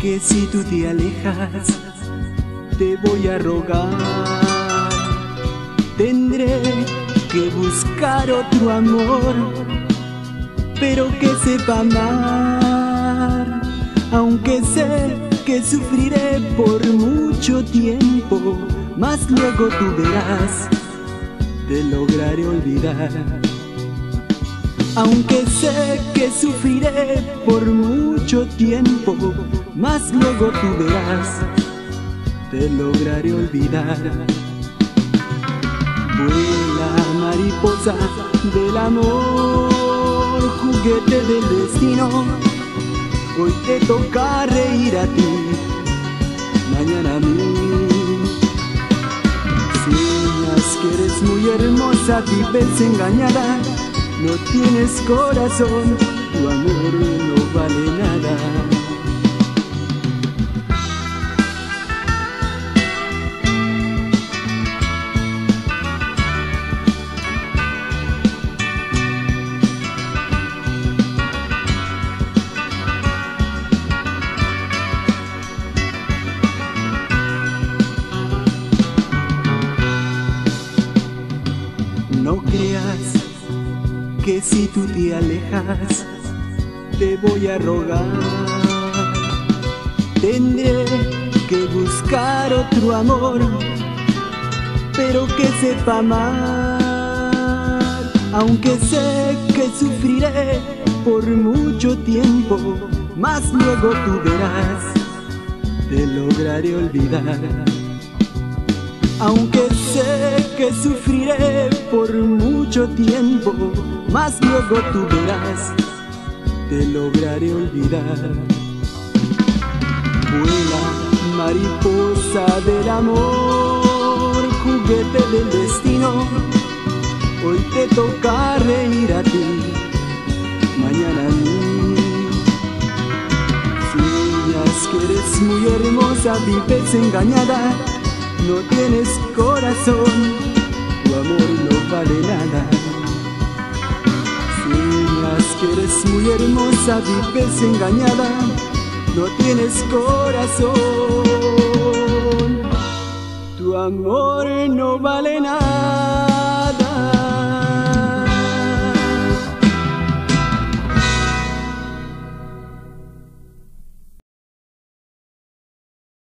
que si tú te alejas, te voy a rogar. Tendré que buscar otro amor, pero que sepa amar, aunque sé que sufriré por mucho tiempo, más luego tú verás, te lograré olvidar. Aunque sé que sufriré por mucho tiempo, más luego tú verás, te lograré olvidar. Vuela mariposa del amor, juguete del destino. Hoy te toca reír a ti, mañana a mí. Sueñas que eres muy hermosa, vives engañada, no tienes corazón, tu amor no vale nada. No creas que si tú te alejas, te voy a rogar. Tendré que buscar otro amor, pero que sepa amar. Aunque sé que sufriré por mucho tiempo, más luego tú verás, te lograré olvidar. Aunque sé que sufriré por mucho tiempo, más luego tú verás, te lograré olvidar. Vuela, mariposa del amor, juguete del destino, hoy te toca reír a ti, mañana a mí. Sueñas que eres muy hermosa, vives engañada no tienes corazón, tu amor no vale nada. Sueñas que eres muy hermosa, vives engañada, no tienes corazón, tu amor no vale nada.